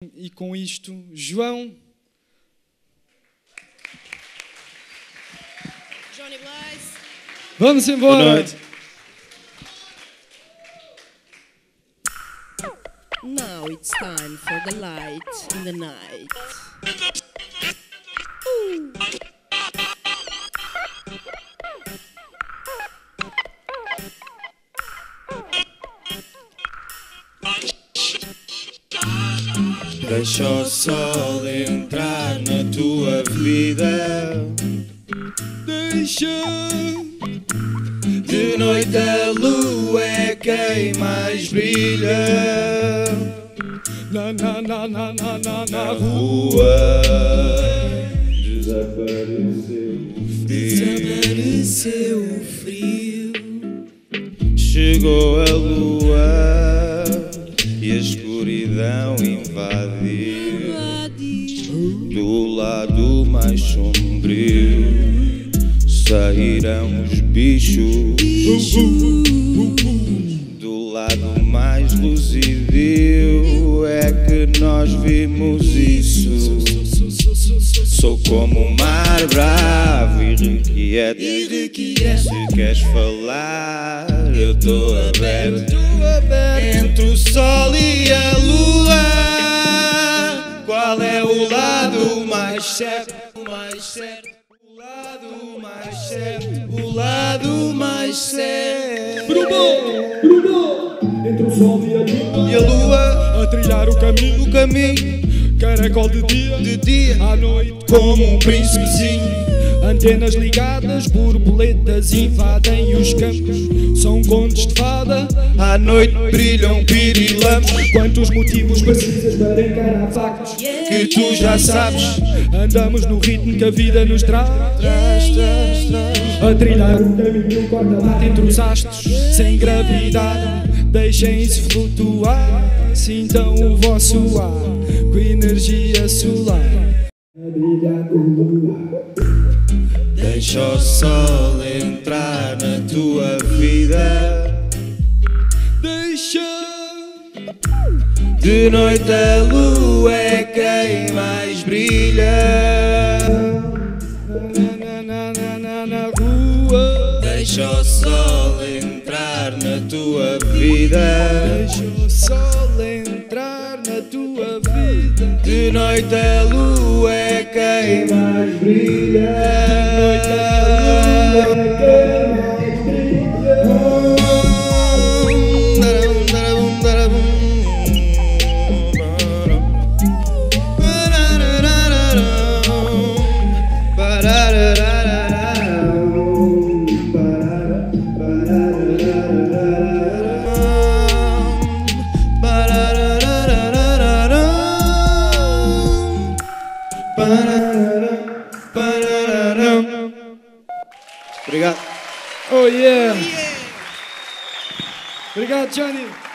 E com isto, João. Johnny Blaze. Vamos embora! Boa noite. Now it's time for the light in the night. Deixa o sol entrar na tua vida. Deixa De noite a lua é quem mais brilha. na na na na na na na rua. desapareceu o frio. Desapareceu o frio. Chegou a lua e a escuridão invadiu. Do lado mais sombrio saíram os bichos. Do lado mais luzidio é que nós vimos isso. Sou como um mar bravo e requieto. Se queres falar, eu tô aberto. Entre o sol e a o lado mais certo? Mais certo. O lado mais certo. O lado mais certo. Entre o sol e a lua, E a lua, a trilhar o caminho, o caminho caracol de dia, de dia, à noite, como um príncipezinho. Antenas ligadas, borboletas invadem os campos. São contos de fada. À noite brilham pirilampos Quantos motivos precisas para encarar factos? que tu já sabes. Andamos no ritmo que a vida nos traz. A trilhar um caminho corta-mata entre os astros, sem gravidade. Deixem-se flutuar, sintam o vosso ar, com energia solar. Deixa o sol entrar na tua vida. Deixa De noite a lua é quem mais brilha. na, na, na, na, na rua. Deixa o sol entrar na tua vida. Deixa o sol entrar na tua vida. De noite a lua é quem mais brilha. Noite a lua é quem mais Obrigado. Oh yeah! Obrigado, Johnny.